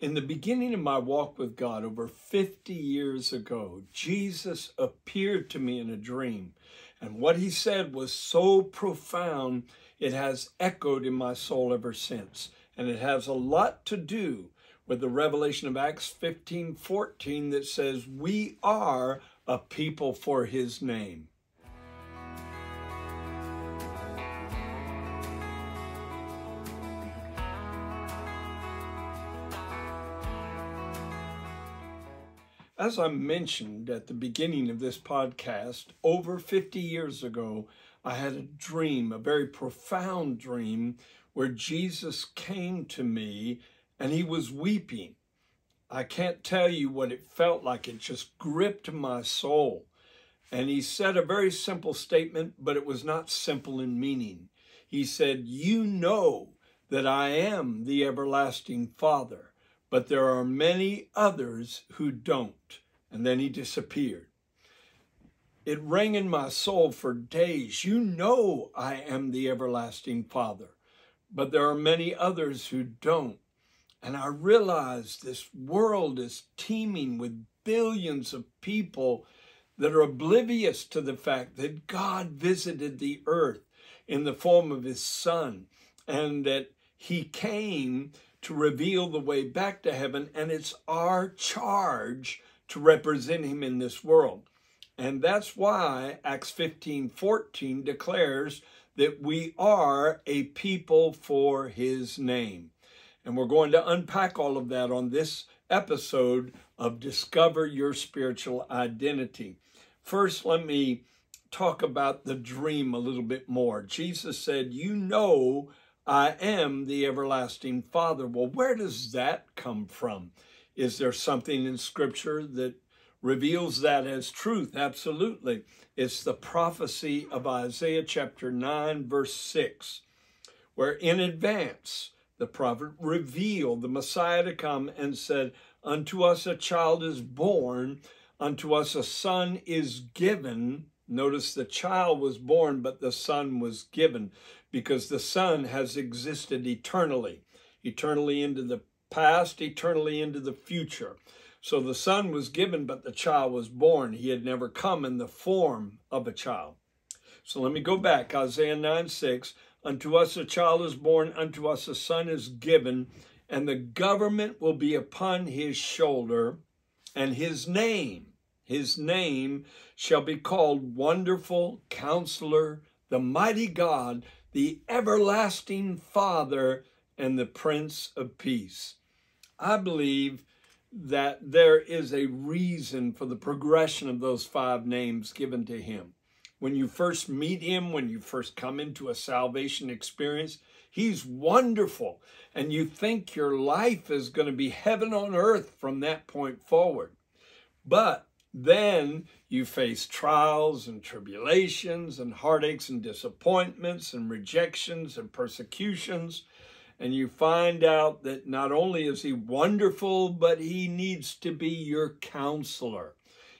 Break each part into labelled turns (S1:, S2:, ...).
S1: In the beginning of my walk with God over 50 years ago, Jesus appeared to me in a dream. And what he said was so profound, it has echoed in my soul ever since. And it has a lot to do with the revelation of Acts 15 14 that says, We are a people for his name. As I mentioned at the beginning of this podcast, over 50 years ago, I had a dream, a very profound dream, where Jesus came to me and he was weeping. I can't tell you what it felt like. It just gripped my soul. And he said a very simple statement, but it was not simple in meaning. He said, You know that I am the everlasting Father but there are many others who don't. And then he disappeared. It rang in my soul for days. You know I am the everlasting Father, but there are many others who don't. And I realize this world is teeming with billions of people that are oblivious to the fact that God visited the earth in the form of his son and that he came to reveal the way back to heaven, and it's our charge to represent him in this world. And that's why Acts 15 14 declares that we are a people for his name. And we're going to unpack all of that on this episode of Discover Your Spiritual Identity. First, let me talk about the dream a little bit more. Jesus said, You know I am the everlasting Father. Well, where does that come from? Is there something in Scripture that reveals that as truth? Absolutely. It's the prophecy of Isaiah chapter 9, verse 6, where in advance the prophet revealed the Messiah to come and said, Unto us a child is born, unto us a son is given. Notice the child was born, but the son was given because the Son has existed eternally, eternally into the past, eternally into the future. So the Son was given, but the child was born. He had never come in the form of a child. So let me go back. Isaiah 9 6. Unto us a child is born, unto us a son is given, and the government will be upon his shoulder, and his name, his name shall be called Wonderful Counselor, the Mighty God, the everlasting Father, and the Prince of Peace. I believe that there is a reason for the progression of those five names given to him. When you first meet him, when you first come into a salvation experience, he's wonderful. And you think your life is going to be heaven on earth from that point forward. But then you face trials and tribulations and heartaches and disappointments and rejections and persecutions. And you find out that not only is he wonderful, but he needs to be your counselor.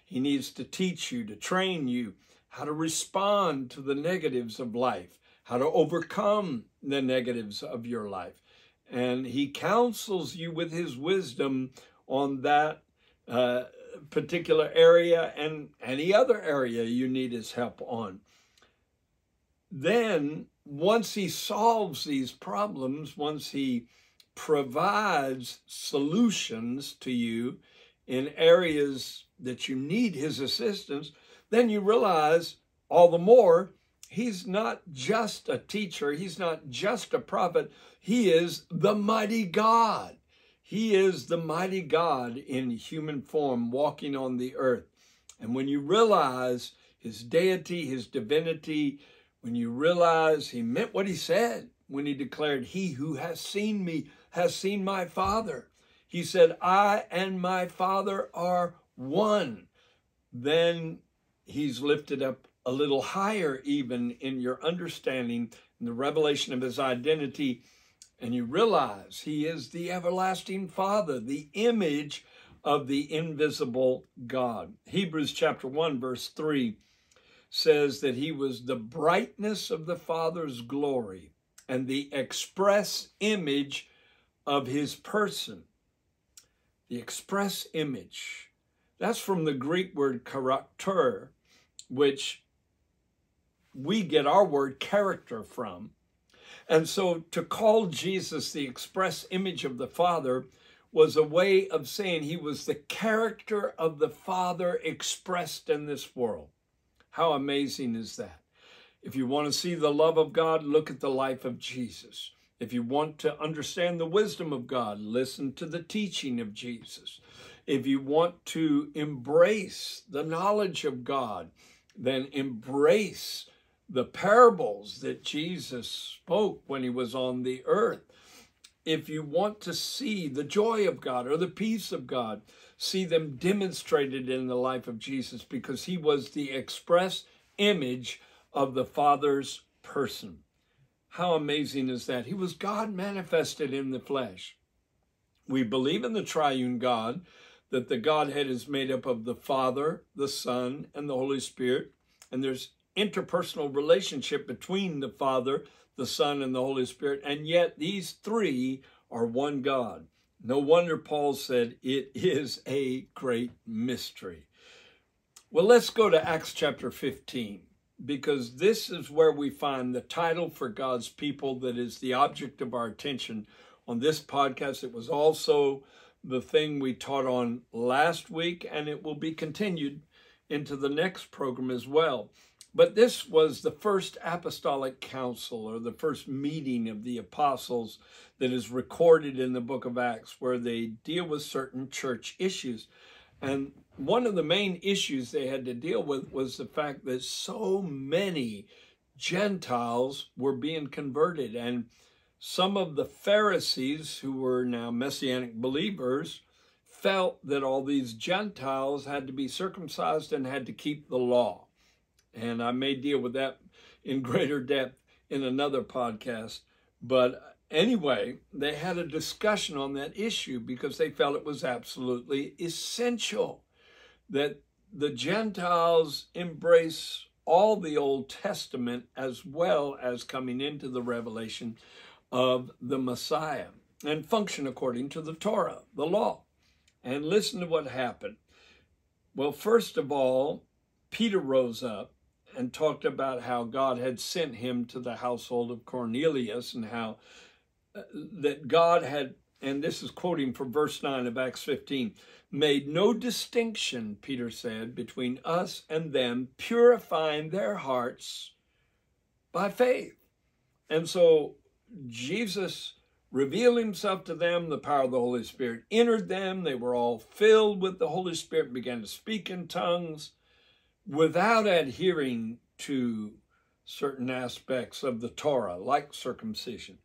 S1: He needs to teach you, to train you how to respond to the negatives of life, how to overcome the negatives of your life. And he counsels you with his wisdom on that uh, particular area and any other area you need his help on. Then, once he solves these problems, once he provides solutions to you in areas that you need his assistance, then you realize all the more he's not just a teacher, he's not just a prophet, he is the mighty God. He is the mighty God in human form walking on the earth. And when you realize his deity, his divinity, when you realize he meant what he said when he declared, He who has seen me has seen my Father. He said, I and my Father are one. Then he's lifted up a little higher, even in your understanding and the revelation of his identity and you realize he is the everlasting Father, the image of the invisible God. Hebrews chapter 1, verse 3 says that he was the brightness of the Father's glory and the express image of his person. the express image. That's from the Greek word character, which we get our word character from. And so to call Jesus the express image of the Father was a way of saying he was the character of the Father expressed in this world. How amazing is that? If you want to see the love of God, look at the life of Jesus. If you want to understand the wisdom of God, listen to the teaching of Jesus. If you want to embrace the knowledge of God, then embrace the parables that Jesus spoke when he was on the earth. If you want to see the joy of God or the peace of God, see them demonstrated in the life of Jesus because he was the express image of the Father's person. How amazing is that? He was God manifested in the flesh. We believe in the triune God, that the Godhead is made up of the Father, the Son, and the Holy Spirit. And there's interpersonal relationship between the Father, the Son, and the Holy Spirit. And yet these three are one God. No wonder Paul said it is a great mystery. Well, let's go to Acts chapter 15 because this is where we find the title for God's people that is the object of our attention on this podcast. It was also the thing we taught on last week, and it will be continued into the next program as well. But this was the first apostolic council or the first meeting of the apostles that is recorded in the book of Acts, where they deal with certain church issues. And one of the main issues they had to deal with was the fact that so many Gentiles were being converted. And some of the Pharisees, who were now Messianic believers, felt that all these Gentiles had to be circumcised and had to keep the law. And I may deal with that in greater depth in another podcast. But anyway, they had a discussion on that issue because they felt it was absolutely essential that the Gentiles embrace all the Old Testament as well as coming into the revelation of the Messiah and function according to the Torah, the law. And listen to what happened. Well, first of all, Peter rose up and talked about how God had sent him to the household of Cornelius and how uh, that God had, and this is quoting from verse 9 of Acts 15, made no distinction, Peter said, between us and them, purifying their hearts by faith. And so Jesus revealed himself to them, the power of the Holy Spirit entered them. They were all filled with the Holy Spirit, began to speak in tongues without adhering to certain aspects of the Torah, like circumcision.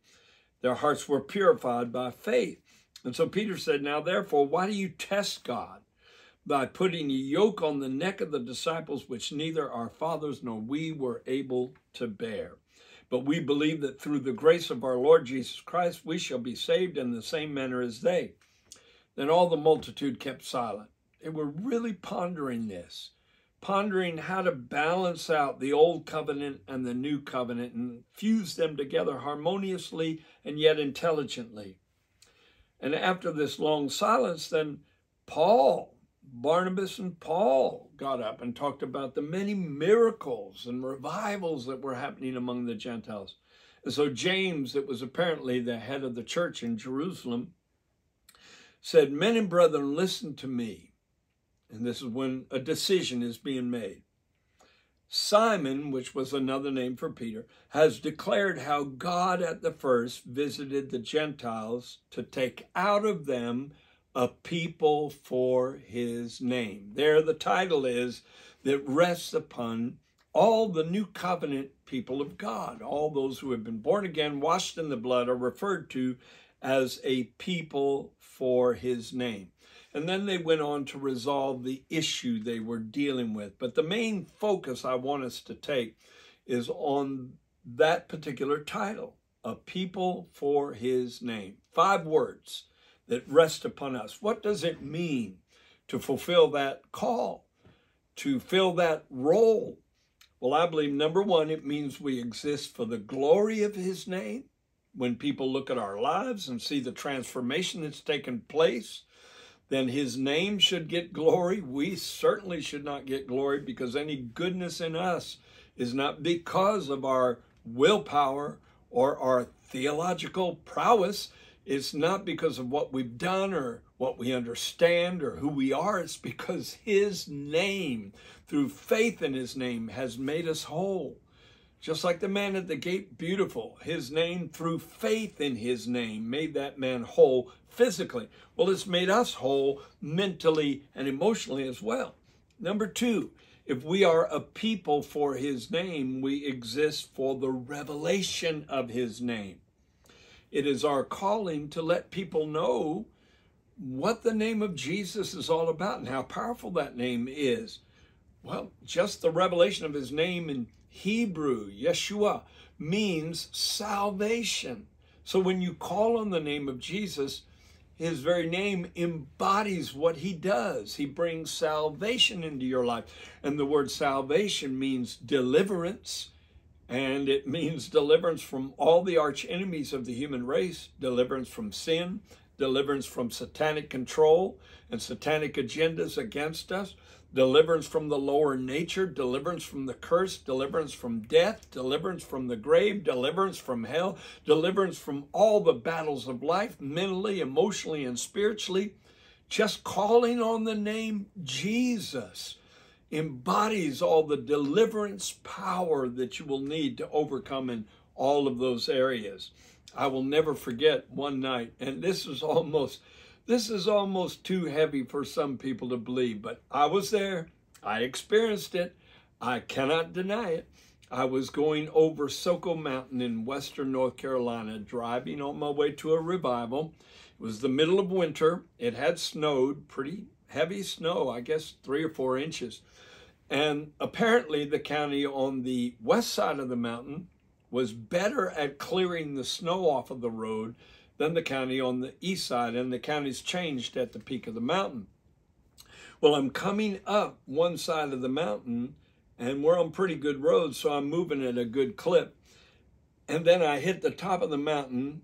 S1: Their hearts were purified by faith. And so Peter said, Now therefore, why do you test God? By putting a yoke on the neck of the disciples, which neither our fathers nor we were able to bear. But we believe that through the grace of our Lord Jesus Christ, we shall be saved in the same manner as they. Then all the multitude kept silent. They were really pondering this, pondering how to balance out the old covenant and the new covenant and fuse them together harmoniously and yet intelligently. And after this long silence, then Paul, Barnabas and Paul got up and talked about the many miracles and revivals that were happening among the Gentiles. And so James, that was apparently the head of the church in Jerusalem, said, Men and brethren, listen to me. And this is when a decision is being made. Simon, which was another name for Peter, has declared how God at the first visited the Gentiles to take out of them a people for his name. There, the title is that rests upon all the new covenant people of God. All those who have been born again, washed in the blood, are referred to as a people for his name. And then they went on to resolve the issue they were dealing with. But the main focus I want us to take is on that particular title, A People for His Name. Five words that rest upon us. What does it mean to fulfill that call, to fill that role? Well, I believe number one, it means we exist for the glory of His name. When people look at our lives and see the transformation that's taken place, then his name should get glory. We certainly should not get glory because any goodness in us is not because of our willpower or our theological prowess. It's not because of what we've done or what we understand or who we are. It's because his name, through faith in his name, has made us whole. Just like the man at the gate, beautiful. His name, through faith in his name, made that man whole physically. Well, it's made us whole mentally and emotionally as well. Number two, if we are a people for his name, we exist for the revelation of his name. It is our calling to let people know what the name of Jesus is all about and how powerful that name is. Well, just the revelation of his name in Hebrew, Yeshua, means salvation. So when you call on the name of Jesus, his very name embodies what he does. He brings salvation into your life. And the word salvation means deliverance, and it means deliverance from all the arch enemies of the human race, deliverance from sin, deliverance from satanic control and satanic agendas against us, deliverance from the lower nature, deliverance from the curse, deliverance from death, deliverance from the grave, deliverance from hell, deliverance from all the battles of life, mentally, emotionally, and spiritually. Just calling on the name Jesus embodies all the deliverance power that you will need to overcome in all of those areas. I will never forget one night, and this is almost this is almost too heavy for some people to believe, but I was there. I experienced it. I cannot deny it. I was going over Soco Mountain in western North Carolina, driving on my way to a revival. It was the middle of winter. It had snowed, pretty heavy snow, I guess three or four inches. And apparently, the county on the west side of the mountain was better at clearing the snow off of the road than the county on the east side, and the county's changed at the peak of the mountain. Well, I'm coming up one side of the mountain, and we're on pretty good roads, so I'm moving at a good clip. And then I hit the top of the mountain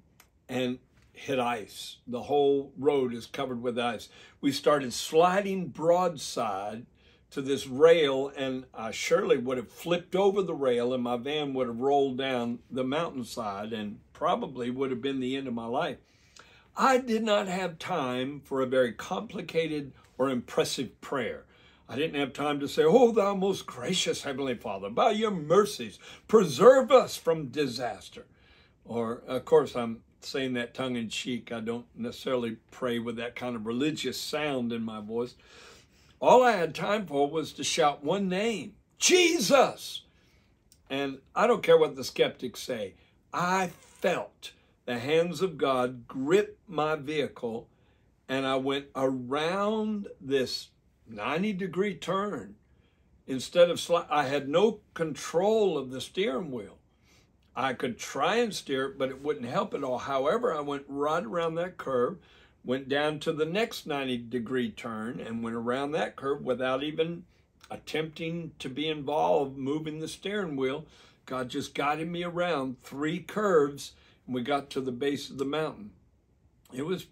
S1: and hit ice. The whole road is covered with ice. We started sliding broadside to this rail, and I surely would have flipped over the rail, and my van would have rolled down the mountainside and probably would have been the end of my life. I did not have time for a very complicated or impressive prayer. I didn't have time to say, Oh, thou most gracious Heavenly Father, by your mercies, preserve us from disaster. Or, of course, I'm saying that tongue in cheek. I don't necessarily pray with that kind of religious sound in my voice. All I had time for was to shout one name Jesus. And I don't care what the skeptics say. I felt the hands of God grip my vehicle and I went around this 90 degree turn instead of I had no control of the steering wheel. I could try and steer it, but it wouldn't help at all. However, I went right around that curve went down to the next 90 degree turn and went around that curve without even attempting to be involved moving the steering wheel. God just guided me around three curves and we got to the base of the mountain. It was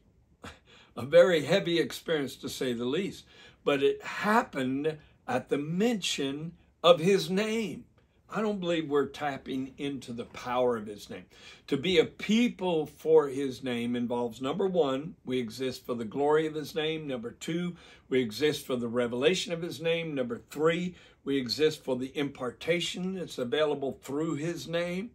S1: a very heavy experience to say the least, but it happened at the mention of his name. I don't believe we're tapping into the power of his name. To be a people for his name involves number one, we exist for the glory of his name. Number two, we exist for the revelation of his name. Number three, we exist for the impartation that's available through his name.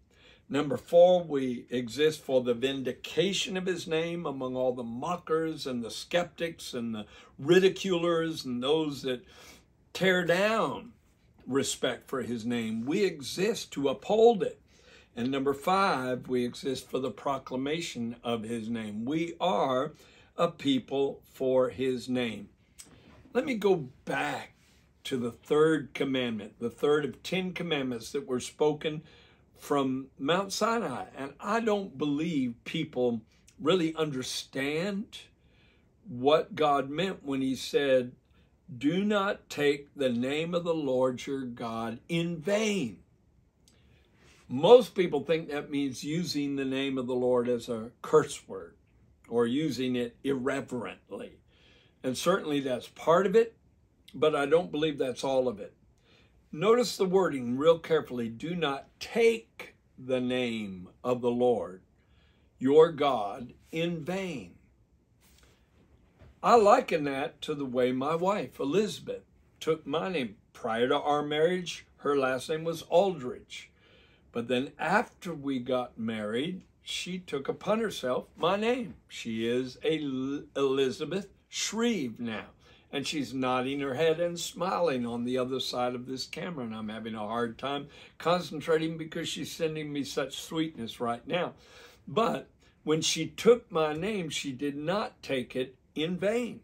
S1: Number four, we exist for the vindication of his name among all the mockers and the skeptics and the ridiculers and those that tear down respect for his name. We exist to uphold it. And number five, we exist for the proclamation of his name. We are a people for his name. Let me go back to the third commandment, the third of 10 commandments that were spoken from Mount Sinai. And I don't believe people really understand what God meant when he said, do not take the name of the Lord your God in vain. Most people think that means using the name of the Lord as a curse word or using it irreverently. And certainly that's part of it, but I don't believe that's all of it. Notice the wording real carefully. Do not take the name of the Lord, your God, in vain. I liken that to the way my wife, Elizabeth, took my name. Prior to our marriage, her last name was Aldridge. But then after we got married, she took upon herself my name. She is a Elizabeth Shreve now and she's nodding her head and smiling on the other side of this camera. And I'm having a hard time concentrating because she's sending me such sweetness right now. But when she took my name, she did not take it in vain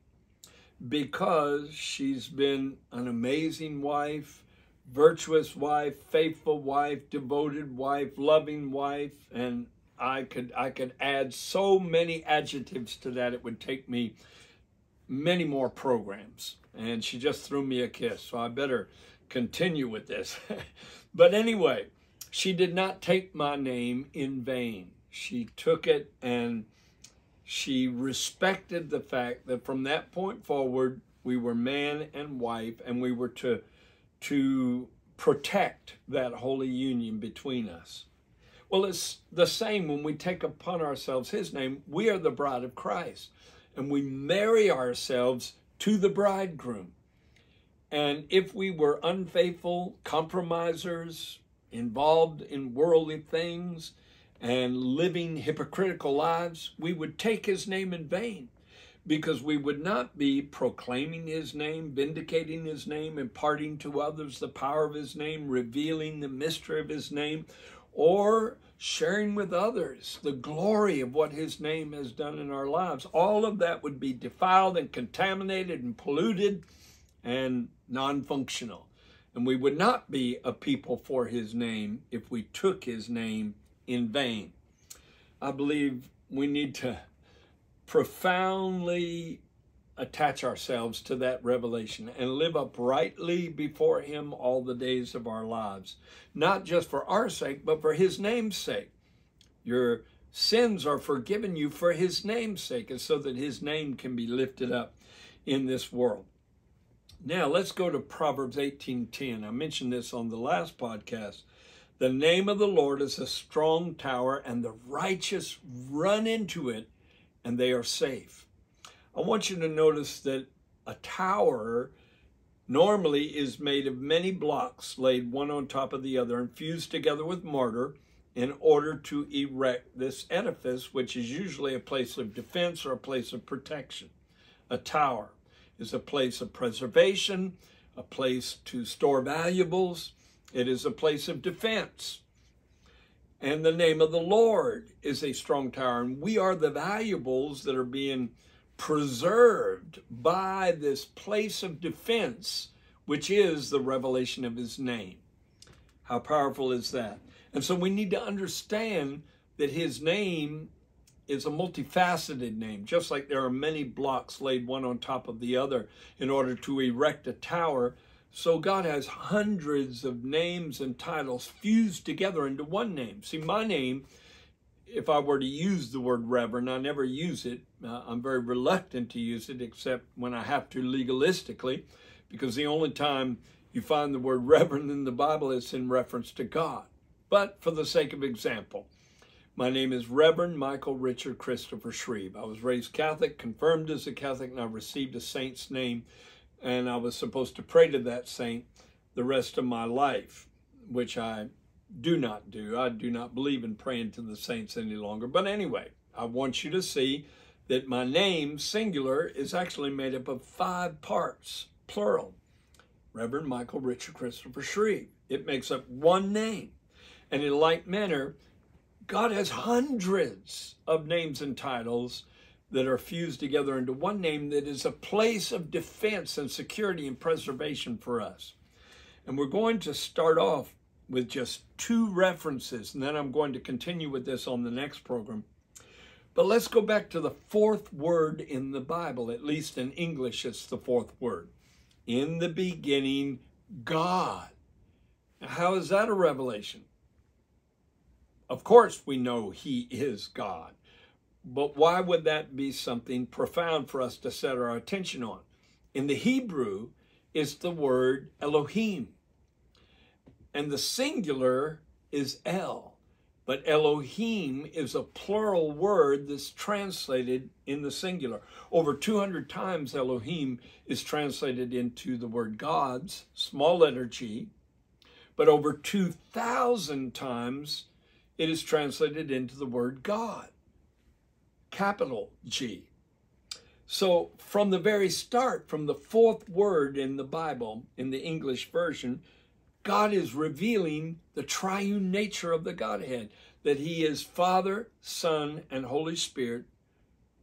S1: because she's been an amazing wife, virtuous wife, faithful wife, devoted wife, loving wife, and I could I could add so many adjectives to that it would take me many more programs. And she just threw me a kiss, so I better continue with this. but anyway, she did not take my name in vain. She took it and she respected the fact that from that point forward, we were man and wife, and we were to, to protect that holy union between us. Well, it's the same when we take upon ourselves his name. We are the bride of Christ and we marry ourselves to the bridegroom. And if we were unfaithful, compromisers, involved in worldly things, and living hypocritical lives, we would take his name in vain because we would not be proclaiming his name, vindicating his name, imparting to others the power of his name, revealing the mystery of his name, or sharing with others the glory of what his name has done in our lives. All of that would be defiled and contaminated and polluted and non functional. And we would not be a people for his name if we took his name in vain. I believe we need to profoundly attach ourselves to that revelation and live uprightly before Him all the days of our lives, not just for our sake, but for His name's sake. Your sins are forgiven you for His name's sake, and so that His name can be lifted up in this world. Now let's go to Proverbs 18:10. I mentioned this on the last podcast. The name of the Lord is a strong tower, and the righteous run into it, and they are safe. I want you to notice that a tower normally is made of many blocks laid one on top of the other and fused together with mortar in order to erect this edifice, which is usually a place of defense or a place of protection. A tower is a place of preservation, a place to store valuables, it is a place of defense. And the name of the Lord is a strong tower, and we are the valuables that are being preserved by this place of defense, which is the revelation of his name. How powerful is that? And so we need to understand that his name is a multifaceted name, just like there are many blocks laid one on top of the other in order to erect a tower. So God has hundreds of names and titles fused together into one name. See, my name if I were to use the word reverend, I never use it. Uh, I'm very reluctant to use it except when I have to legalistically, because the only time you find the word reverend in the Bible is in reference to God. But for the sake of example, my name is Reverend Michael Richard Christopher Shreve. I was raised Catholic, confirmed as a Catholic, and I received a saint's name, and I was supposed to pray to that saint the rest of my life, which I do not do. I do not believe in praying to the saints any longer. But anyway, I want you to see that my name, singular, is actually made up of five parts, plural. Reverend Michael Richard Christopher Shreve. It makes up one name. And in like manner, God has hundreds of names and titles that are fused together into one name that is a place of defense and security and preservation for us. And we're going to start off with just two references, and then I'm going to continue with this on the next program. But let's go back to the fourth word in the Bible, at least in English, it's the fourth word. In the beginning, God. how is that a revelation? Of course, we know He is God. But why would that be something profound for us to set our attention on? In the Hebrew, is the word Elohim. And the singular is El. But Elohim is a plural word that's translated in the singular. Over 200 times Elohim is translated into the word gods, small letter g, but over 2,000 times it is translated into the word God, capital G. So from the very start, from the fourth word in the Bible, in the English version, God is revealing the triune nature of the Godhead, that He is Father, Son, and Holy Spirit,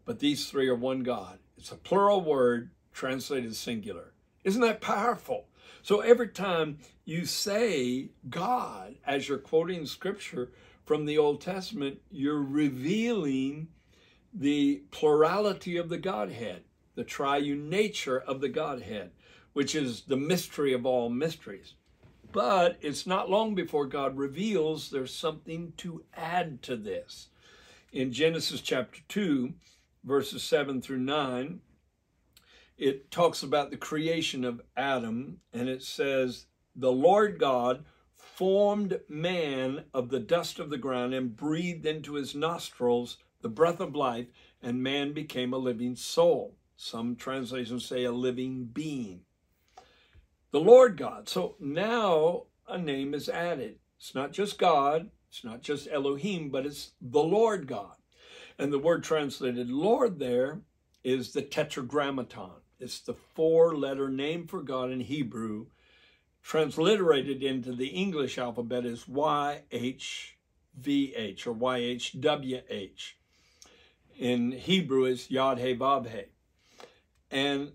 S1: but these three are one God. It's a plural word translated singular. Isn't that powerful? So every time you say God, as you're quoting scripture from the Old Testament, you're revealing the plurality of the Godhead, the triune nature of the Godhead, which is the mystery of all mysteries. But it's not long before God reveals there's something to add to this. In Genesis chapter 2, verses 7 through 9, it talks about the creation of Adam, and it says, The Lord God formed man of the dust of the ground and breathed into his nostrils the breath of life, and man became a living soul. Some translations say a living being the Lord God. So now a name is added. It's not just God, it's not just Elohim, but it's the Lord God. And the word translated Lord there is the tetragrammaton. It's the four letter name for God in Hebrew, transliterated into the English alphabet is YHVH or YHWH. In Hebrew, it's Yad He Vav He. And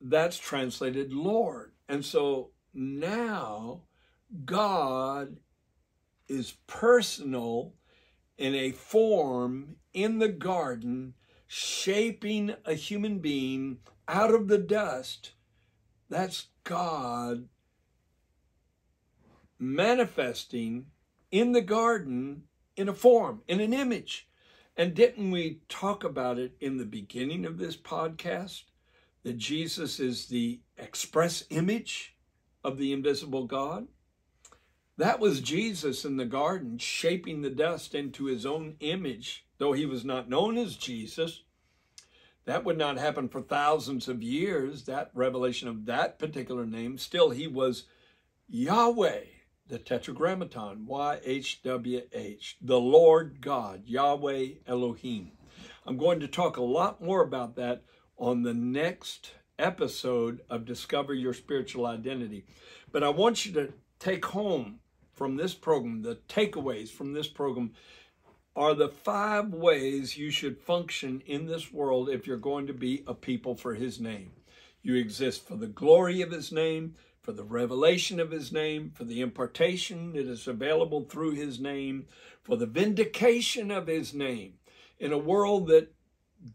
S1: that's translated Lord. And so now God is personal in a form in the garden, shaping a human being out of the dust. That's God manifesting in the garden in a form, in an image. And didn't we talk about it in the beginning of this podcast? that Jesus is the express image of the invisible God? That was Jesus in the garden, shaping the dust into his own image, though he was not known as Jesus. That would not happen for thousands of years, that revelation of that particular name. Still, he was Yahweh, the Tetragrammaton, YHWH, the Lord God, Yahweh Elohim. I'm going to talk a lot more about that on the next episode of Discover Your Spiritual Identity. But I want you to take home from this program, the takeaways from this program are the five ways you should function in this world if you're going to be a people for His name. You exist for the glory of His name, for the revelation of His name, for the impartation that is available through His name, for the vindication of His name in a world that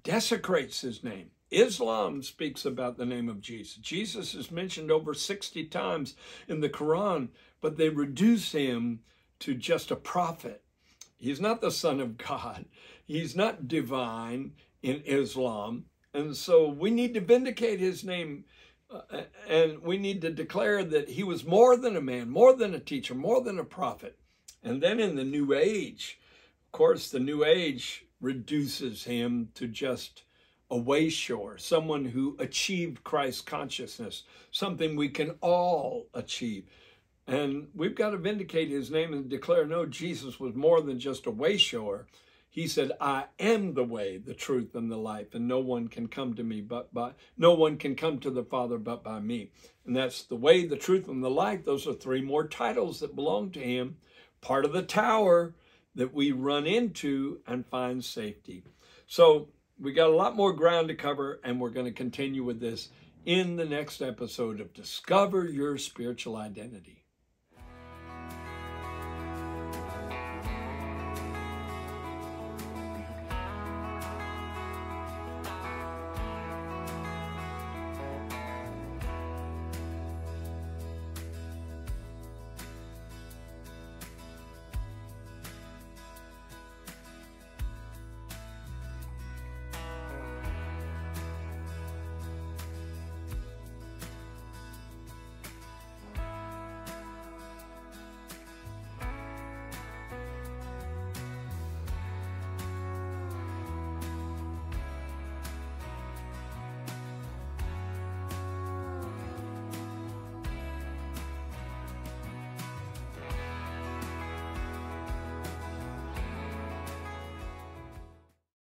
S1: desecrates His name. Islam speaks about the name of Jesus. Jesus is mentioned over 60 times in the Quran, but they reduce him to just a prophet. He's not the Son of God, he's not divine in Islam. And so we need to vindicate his name Uh, and we need to declare that he was more than a man, more than a teacher, more than a prophet. And then in the New Age, of course, the New Age reduces him to just a wayshower, someone who achieved Christ consciousness, something we can all achieve. And we've got to vindicate his name and declare, no, Jesus was more than just a wayshower. He said, I am the way, the truth, and the life, and no one can come to me but by, no one can come to the Father but by me. And that's the way, the truth, and the life. Those are three more titles that belong to him, part of the tower that we run into and find safety. So we got a lot more ground to cover, and we're going to continue with this in the next episode of Discover Your Spiritual Identity.